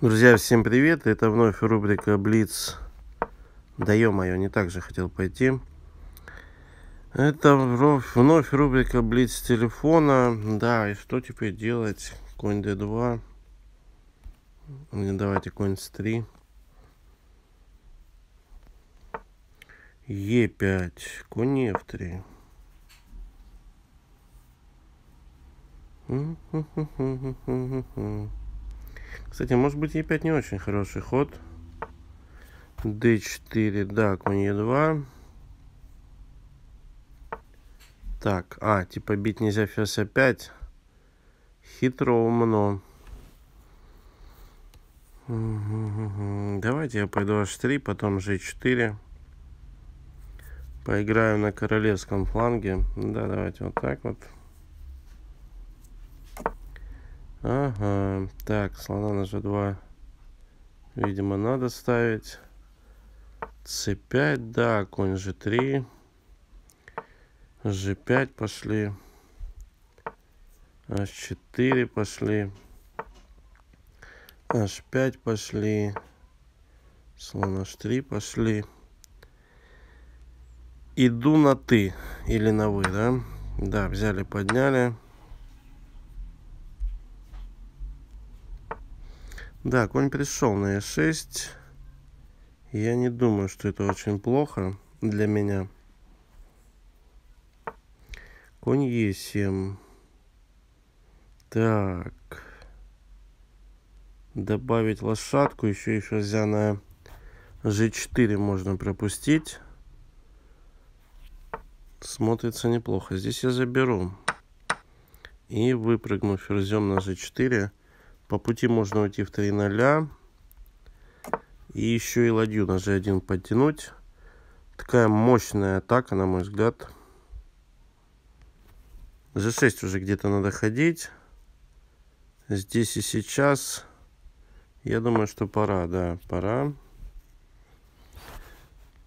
Друзья, всем привет! Это вновь рубрика Блиц. Да ё-моё, не так же хотел пойти. Это вновь рубрика Блиц телефона. Да, и что теперь делать? Конь D2. Не давайте конь S3. Е5. Конь F3. Кстати, может быть e5 не очень хороший ход. d4, да, конь e2. Так, а, типа бить нельзя ферзь a5. Хитро, умно. Давайте я пойду h3, потом g4. Поиграю на королевском фланге. Да, давайте вот так вот. Ага, так, слона на g2, видимо, надо ставить. c5, да, конь g3. g5 пошли. h4 пошли. h5 пошли. Слон h3 пошли. Иду на ты или на вы, да? Да, взяли, подняли. Да, конь пришел на e6. Я не думаю, что это очень плохо для меня. Конь e7. Так. Добавить лошадку. Еще и ферзя на g4 можно пропустить. Смотрится неплохо. Здесь я заберу. И выпрыгну ферзем на g4. По пути можно уйти в 3 0. И еще и ладью на g1 подтянуть. Такая мощная атака, на мой взгляд. g6 уже где-то надо ходить. Здесь и сейчас. Я думаю, что пора, да, пора.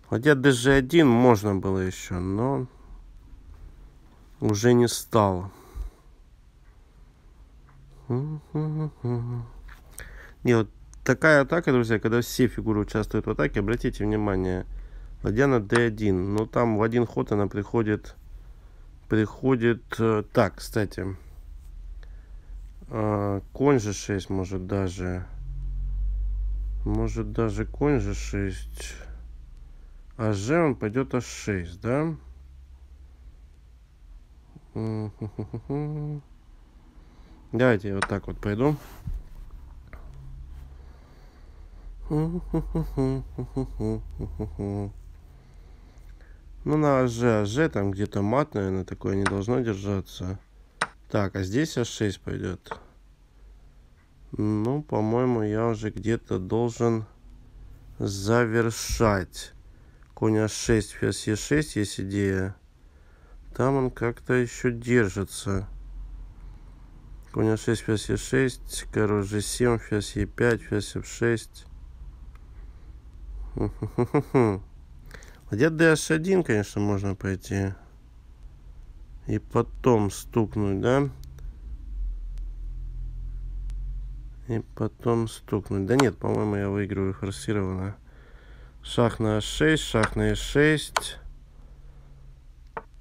Хотя dg1 можно было еще, но уже не стало. Не, вот такая атака, друзья, когда все фигуры участвуют в атаке, обратите внимание, ладья на d1, но там в один ход она приходит, приходит, э, так, кстати, а, конь же 6 может даже, может даже конь же 6, а g он пойдет h6, да? Давайте я вот так вот пойду. Ну, на АЖ, АЖ там где-то мат, наверное, такое не должно держаться. Так, а здесь А6 пойдет. Ну, по-моему, я уже где-то должен завершать. Конь А6, ферзь Е6 есть идея. Там он как-то еще держится. Конь А6, ферзь Е6, король G7, ферзь Е5, ферзь F6. Ладья DH1, конечно, можно пойти. И потом стукнуть, да? И потом стукнуть. Да нет, по-моему, я выигрываю форсированно. Шах на А6, шах на Е6.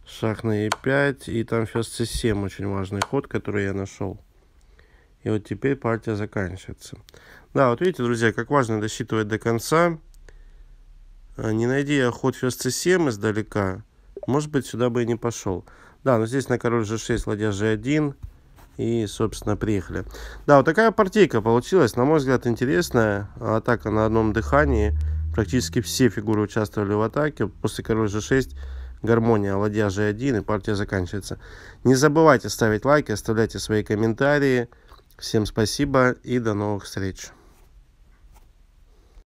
Шах на Е5. И там ферзь С7, очень важный ход, который я нашел. И вот теперь партия заканчивается. Да, вот видите, друзья, как важно досчитывать до конца. А, не найди я ход ферзь c7 издалека, может быть, сюда бы и не пошел. Да, но здесь на король g6, ладья g1. И, собственно, приехали. Да, вот такая партийка получилась. На мой взгляд, интересная. Атака на одном дыхании. Практически все фигуры участвовали в атаке. После король g6 гармония, ладья g1 и партия заканчивается. Не забывайте ставить лайки, оставляйте свои комментарии. Всем спасибо и до новых встреч.